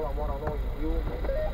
la amora noi, gli umani.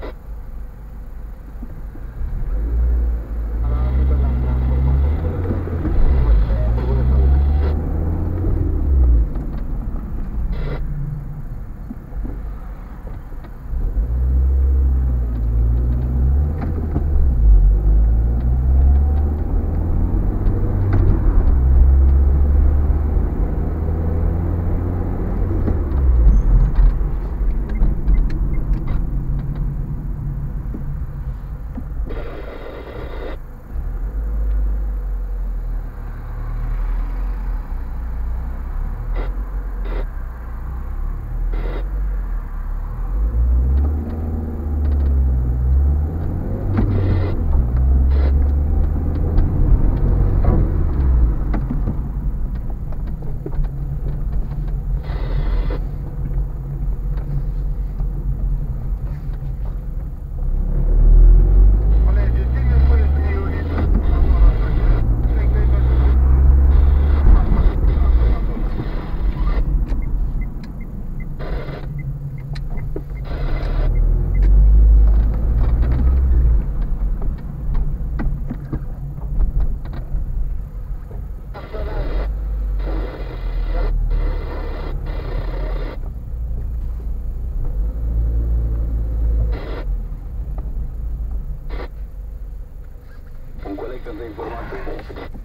something for my people.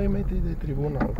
2 metri de tribunal.